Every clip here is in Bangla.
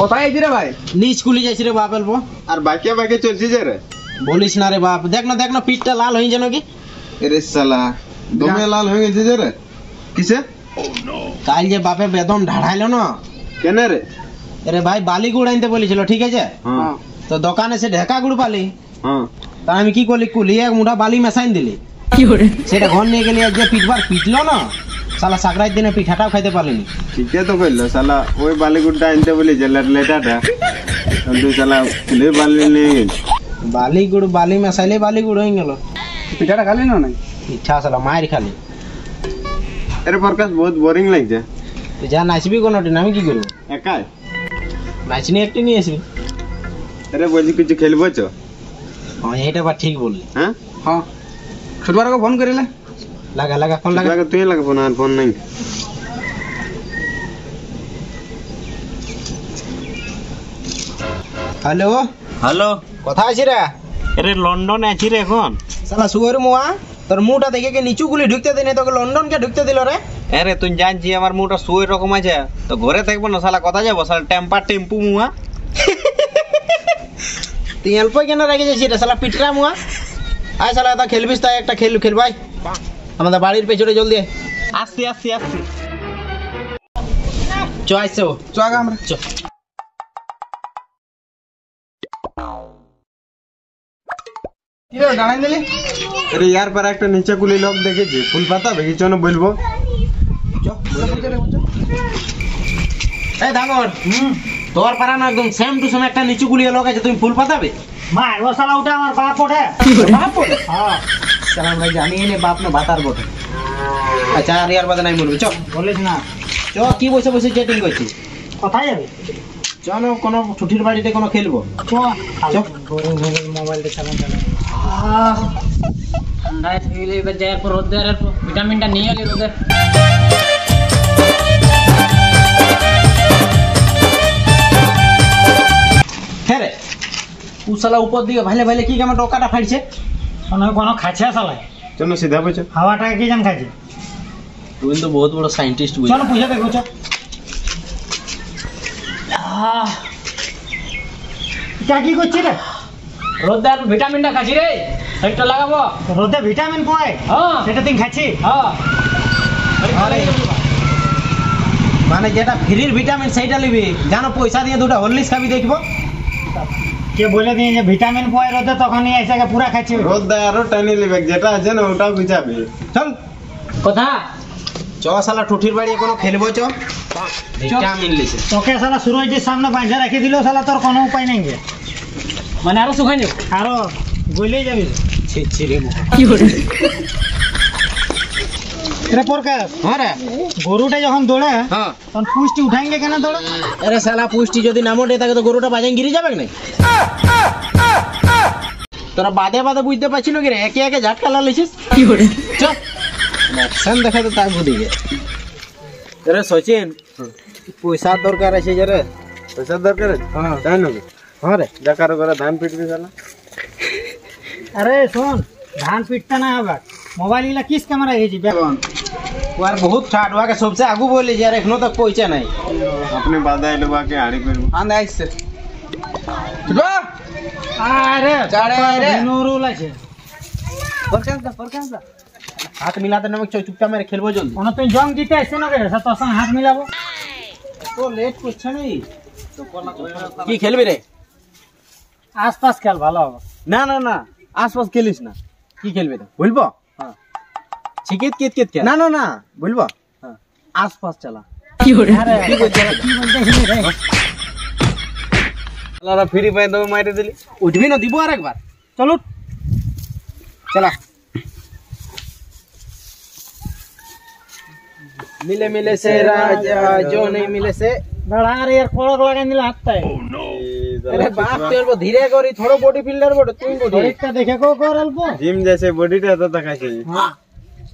কোথায় আইছি রে ভাই নিজ কুলি যাইছি রে বাপ এলবো আর বাইকে বাইকে চলছি যে রে বলিস না রে বাপ দেখ না দেখ না পিঠটা লাল হয়ে যেন কি রে সালা দমে লাল হয়ে গেছে যে রে কিসে কাল যে বাপে বেদম ঢাড়াইলো না কেন রে আরে ভাই বালি গুড় আনতে বলেছিল ঠিক আছে হ্যাঁ। হ্যাঁ। তো দোকানে সে ঢেকা গুড় পালি হ্যাঁ। তা আমি কি করলি কুলি এক মুঠা বালি মেশাইন দিলি সেটা ঘর নিয়ে গেলি যে পিটবার পিটলো না সালা সাকরাই দিনে পিঠাটাও খাইতে পারলেনি ঠিকই তো কইল সালা ওই বালিগুড়টা আনতে বলি যে লেটাটা কিন্তু সালা ফুলে বালি বালিগুড় বালি মেশাইলে বালিগুড় হয়ে গেল পিঠাটা খালি না নাই ইচ্ছা সালা মায়ের খালি এর প্রকাশ বহুত বোরিং লাগছে তুই যা নাচবি কোনোটি আমি কি করবো একাই নাচনি একটি নিয়ে আসবি আরে বলছি কিছু খেলবো চ হ্যাঁ এটা বা ঠিক বললি হ্যাঁ হ্যাঁ ছোটবার ফোন করিলে লাগ লাগা ফোন লাগা তুই লাগব না ফোন নাই হ্যালো হ্যালো কথা আছিরে আরে লন্ডন এছি রে এখন শালা সুঘরু মুয়া তোর মুটা দেখে কে নিচু গুলি ঢুকতে দেনে তক লন্ডন কে ঢুকতে দিল রে আরে তুই জান জি আমার মুটা সুয়ের রকম আছে তো ঘরে থাকব না শালা কথা যা বো শালা টেম্পার টেম্পু মুয়া তুই অল্প কেন রাগ এসে রে শালা পিটরা মুয়া আয় শালা এটা খেলবিস তাই একটা খেলো খেল ভাই আমাদের বাড়ির পেছনে জলদি আসছি আসছি আসছি একটা নিচে কুলি লোক দেখেছি ফুল বলবো তোর পারা না একদম সেম টু সেম একটা নিচু কুলিয়ে লোক আছে তুমি ফুল পাতাবে মা ও ওটা আমার বাপ ওঠে বাপ ওঠে হ্যাঁ। কারণ ভাই জানি নে না ভাতার বটে আচ্ছা আর ইয়ার বাদে নাই মরবি চ বলিস না চ কি বসে বসে চ্যাটিং করছিস কোথায় যাবি চল না কোনো ছুটির বাড়িতে কোনো খেলবো মোবাইল মোবাইলটা চালান চালান রোদের ভিটামিনটা নিয়ে এলি রোদের হ্যাঁ রে উসালা উপর দিকে ভাইলে ভাইলে কি কেমন ডোকাটা ফাইছে কোনো কোনো খাচ্ছে সালাই চল না সিধা জান খাচ্ছে তো বহুত বড় দেখো কি রে ভিটামিনটা খাচ্ছি রে একটা লাগাবো রোদে ভিটামিন পায় হ্যাঁ সেটা দিন খাচ্ছি হ্যাঁ মানে যেটা ফ্রির ভিটামিন সেইটা নিবি জানো পয়সা দিয়ে দুটা হরলিক্স খাবি দেখবো কে বলে দিয়ে যে ভিটামিন পয় রোদে তখনই এসে পুরা খাচ্ছে রোদ দেয় আরো টাইনি লিবে যেটা আছে না ওটাও ভিজাবে চল কথা চ সালা ঠুঠির বাড়ি কোনো খেলবো চ ভিটামিন লিছে তোকে শালা সুরজের সামনে বাঁধা রেখে দিলেও শালা তোর কোনো উপায় নাই গে মানে আরো শুকাই যাবে আরো গলেই যাবি ছি ছি কি হল रे प्रकाश हां रे গরুটা যখন দৌড়ে হ্যাঁ তখন পুষ্টি উঠাঙ্গে কেন দৌড়ে আরে শালা পুষ্টি যদি না মোটে তাকে তো গরুটা বাজান গিরে যাবে না তোরা বাদে বাদে বুঝতে পারছিল কি রে একে একে ঝাটকা লালিছিস কি করে চল অ্যাকশন দেখা তো তার বুঝি গে রে সচিন পয়সা দরকার আছে যে রে পয়সা দরকার হ্যাঁ তাই নাকি হ্যাঁ রে দেখার করে ধান পিটবি শালা আরে শোন ধান পিটতে না আবার মোবাইল গুলা কিস ক্যামেরা হয়েছি এখন वार बहुत ठाडवा के सबसे आगु बोल लीजिए यार एखनो तक पहुंचे नहीं अपने बादा एलवा के हाड़ी पे नाइस से चलो अरे चाड़े अरे नूरू कहां परकास पर कहां दा हाथ मिला मिलाते नमक चुपचाप मेरे खेलबो जल्दी ओना तुम जंग जीते ऐसे ना करे तो संग हाथ मिलाबो तो लेट कुछ नहीं तो कोना तो की खेलबे रे आसपास खेल भलो ना ना ना आसपास खेलिस ना की खेलबे तो बोलबो চিকিৎ কিত কিত না না না বলবো आसपास चला আলাদা ফ্রি পাই তুমি মাইরে দিলি উঠবি না দিব আরেকবার চলো চলা मिले मिले से राजा जो नहीं मिले से बड़ा रे यार खोलक लगा नहीं हाथ है oh, अरे बाप तेरे को धीरे करी थोड़ा बॉडी बिल्डर बॉडी तुम बॉडी का देखे को कर अल्प जिम जैसे बॉडी टा तो तका चाहिए हां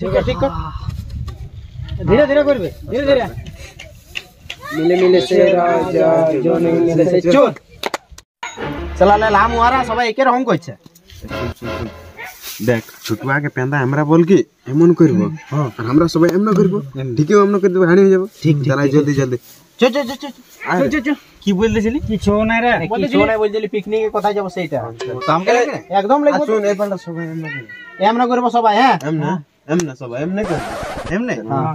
ঠিক আছে ঠিক কর ধীরে ধীরে করবে ধীরে ধীরে মিলে মিলে সে রাজা জন মিলে সে চোর চালালে লাম ওয়ারা সবাই একে রকম করছে দেখ ছুটুয়াকে পেন্দা আমরা বলকি এমন করব আর আমরা সবাই এমন করব ঠিকই এমন করে দেবো হানি হয়ে যাবো ঠিক চালাই জলদি জলদি চো চো চো চো কি বলতেছিলি কিছু নাই রে কিছু নাই বলতেছিলি পিকনিকে কোথায় যাব সেইটা তো আমকে একদম লাগবে শুন এই পাল্টা সবাই এমন করব সবাই হ্যাঁ এমন એમને સભા એમને કહે એમને હા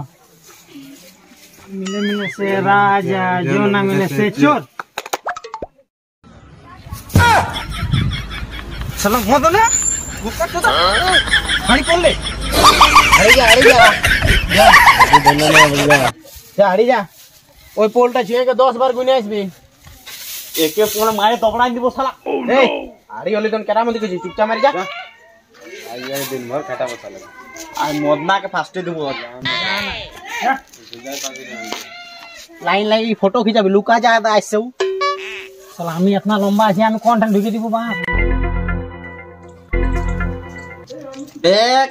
મિલે મિલે સે રાજા જો ના મિલે સે ચોર સલામ મોદને ગુપ્તા તો હાડી કોણ લે હાડી જા હાડી જા જા બોલને બોલને જા હાડી જા ওই পোলটা ছিঁড়ে 10 বার গুনে আসবি একে কোন মায়ের দপড়াই দিব শালা এই আরে অলিদন কেরামতি কিছু চুপচাপ মারি যা আই দিন ভর কাটা বসা লাগে আর মদনাকে ফার্স্টে দেবো লাইন লাইন ফটো খিচাবি লুকা যায় তা আসছে চল আমি এতনা লম্বা আছি আমি কোনটা ঢুকে দিব বা এক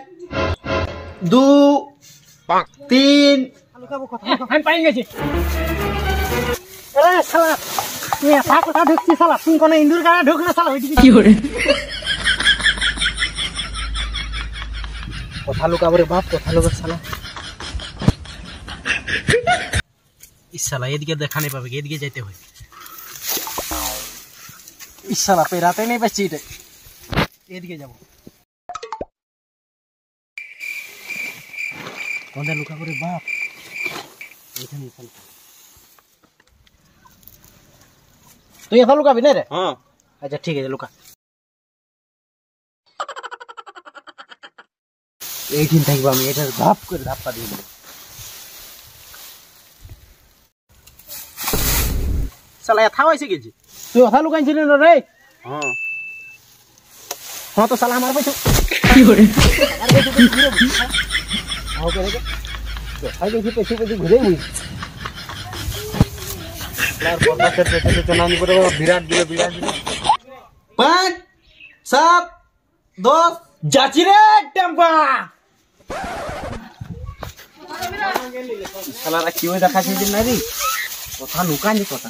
দু তিন আমি পাই গেছি সালা কথা ঢুকছি সালা তুমি কোনো ইন্দুর গাড়া ঢুকলে সালা কি করে কথা লোক আবার বাপ কথা লোক সালা ইসালা এদিকে দেখা নেই পাবে এদিকে যাইতে হয় ইসালা পেরাতে নেই পাচ্ছি এটা এদিকে যাবো কথা লোক আবার বাপ এখানে ইসালা তুই এফা লুকাবি না রে হ্যাঁ আচ্ছা ঠিক আছে লুকা এইটিন থাকবো আমি এটার ধাপ করে ধাপ্পা দিয়ে দেবো এথা হয়েছে গেছি তুই কথা লুকাইছিলি না রে হ্যাঁ, হ্যাঁ তো শালা আমার পাইছো কি করে হ্যাঁ, পেছি বিরাট দিলে বিরাট পাঁচ সাত দশ টেম্পা শালারা কি হয়ে দেখা সেদিন না রে কথা নুকানি কথা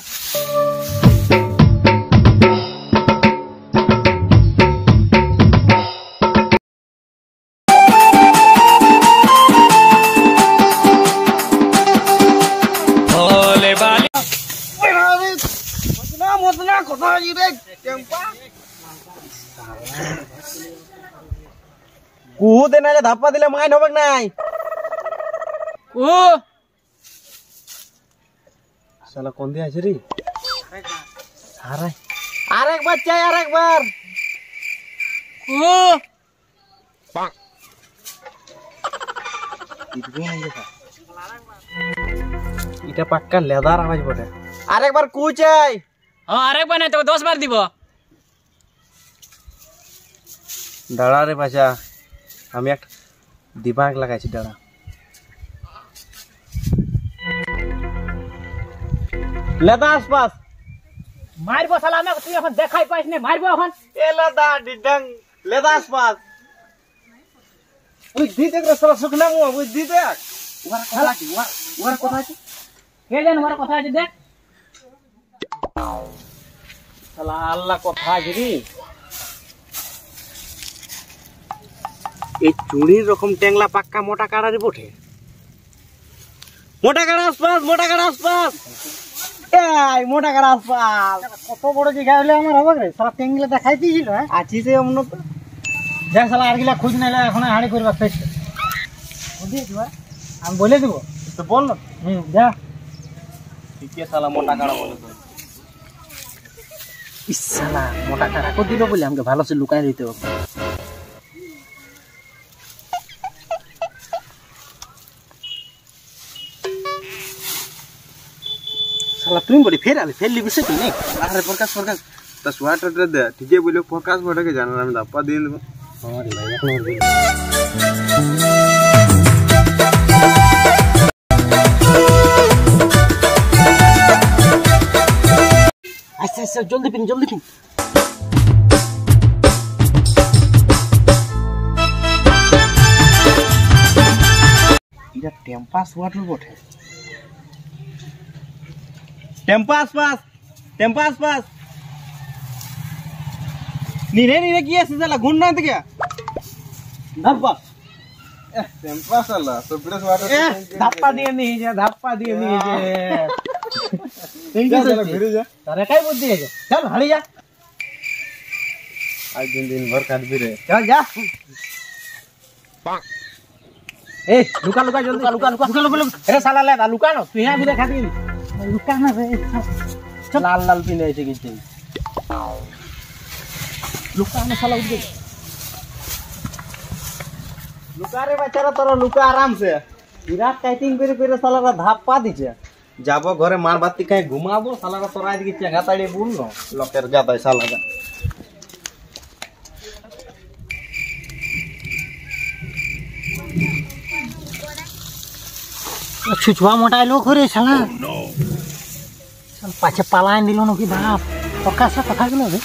কথা কথা রে টেম্পা Kuhutin aja dapat ilang mga inobag nai Salah kondi aja ri Aray Aray kbar cay aray kbar Kuh Pak Itu gue aja pak Ida pakkan ledar apa aja pake Aray kbar kuh cay Oh aray kbar nai toko dos bar di bo Dalar ya pasya আমি একটা দিমাগ লাগাইছি দাঁড়া লেদা আশপাশ মারবো সালা আমি তুই এখন দেখাই পাইস না মারবো এখন এ লেদা ডিডাং লেদা আশপাশ ওই দি দেখ রে সালা সুখনা মু ওই দি দেখ ওর কথা কি ওর ওর কথা আছে কে জানে ওর কথা আছে দেখ সালা আল্লাহ কথা আছে রে এই চুড়ির রকম ট্যাংলা পাক্কা মোটা কাড়ারে বটে মোটা কাড়া আসপাস মোটা কাড়া আসপাস এই মোটা কাড়া আসপাস কত বড় জায়গা হলে আমার হবে রে সারা ট্যাংলা দেখাই দিয়েছিল হ্যাঁ? আছি সে সালা আর গিলা খোঁজ নাইলে এখন হাড়ি করবা ফেস আমি বলে দেবো তো বল না হুম যা ঠিকই সালা মোটা কাড়া বলে তো সালা মোটা কাড়া কত দিল বলে আমাকে ভালো সে লুকাই দিতে হবে आखला तुम बड़ी फेर आले फेर लिबिसे कि नहीं आखरे प्रकाश प्रकाश त स्वाट द ठीके बोलो प्रकाश बड़ा के जाना हम दप्पा दिन हमारे भाई हमारे अच्छा अच्छा जल्दी पिन जल्दी पिन এটা টেম্পাস वाटर बोट है टेम्पो आस पास टेम्पो पास नीरे नीरे किया से चला घूम रहे थे तो क्या धप्पा टेम्पो साला सुपर स्वाद धप्पा दिए नहीं जा धप्पा दिए नहीं जा थैंक यू चला फिर जा तेरे काई बुद्धि है चल हली जा आज दिन दिन भर खाद भी रहे चल जा ए लुका लुका जल्दी लुका लुका लुका लुका अरे साला ले लुका ना तू यहां भी देखा दी লাল লাল পিনে এসে গেছে লুকা শালা উঠবে লুকা রে তোরা লুকা আরামসে বিরাট টাইটিং করে করে শালারা ধাপ পা দিছে যাবো ঘরে মার বাতি খাই ঘুমাবো শালারা তোরা এদিকে চেঙ্গা তাড়িয়ে বুললো লোকের গাদায় শালারা ছুছুয়া মোটাই লোক শালা আমরা পাছে পালায়ন দিলনো কি বাপ ওকাছে কথা গেল রে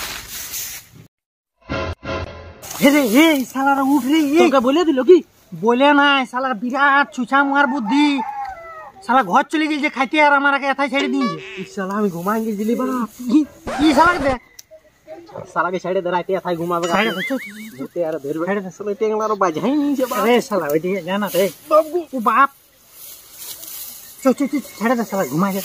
আরে এই শালারা উঠলি কি তোকে বলে দিল কি বলে নাই শালা বিরাট শুচা মার বুদ্ধি শালা ঘোড় চলে গেল যে খাইতে আর আমারে কোথায় ছেড়ে দিলি এই শালা আমি গোমাঙ্গির দিলি বাপ কি শালা দেখ শালা কে সাইডে ধরে আর এথায় খাই গোমাবা ধরে তো তে আর ঢের বেরো তেঙ্গলারও বাজে নাইছে আরে শালা ওই দিকে জানা রে বাপ ও বাপ চল চল শালা গোমা যায়